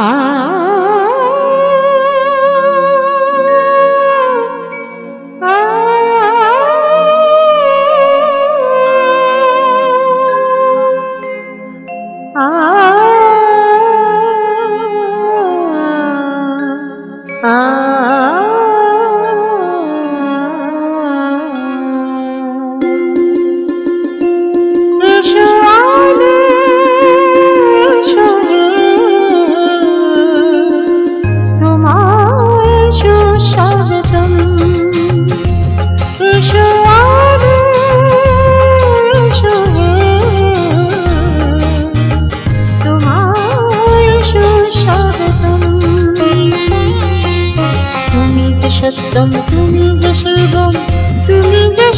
ಆ সত্যম তুমি যে শিবম তুমি যে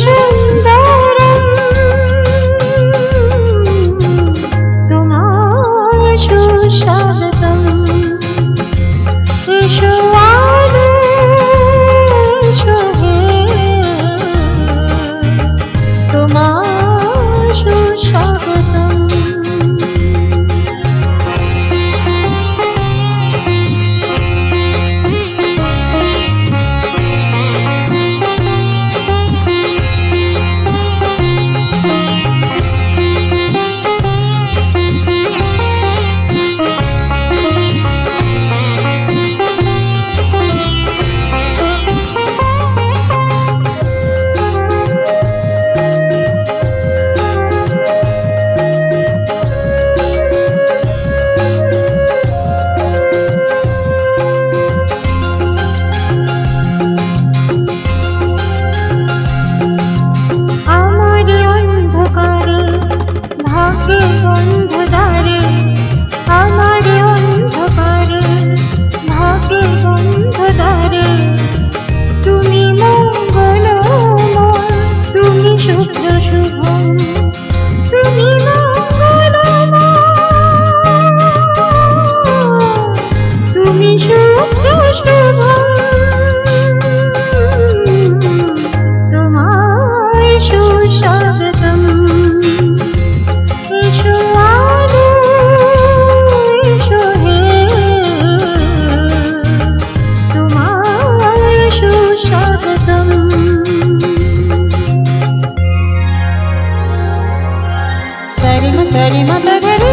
Seri ma pegeri,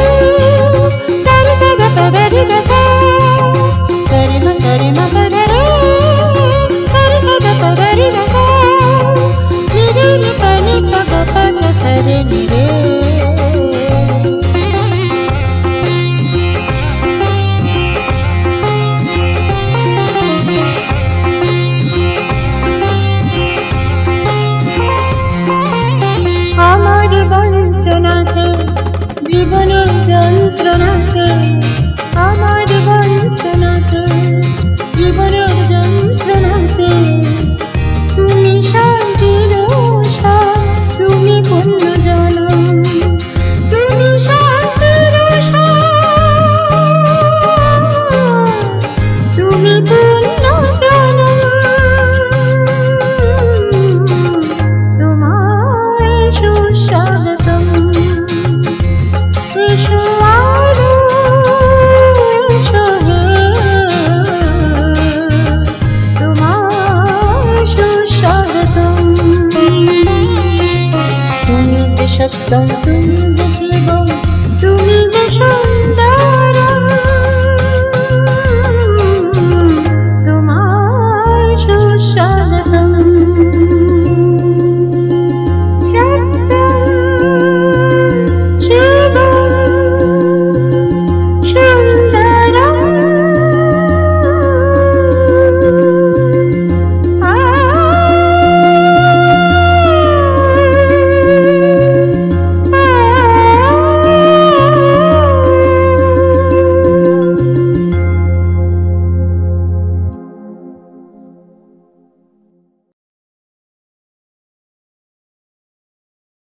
seri seri pegeri এসো স্বাগতম। এসো আরও, এসো সুস্বাগতম। তুমি যে সত্যম তুমি যে শিবম তুমি যে সুন্দর তোমার সুস্বাগতম।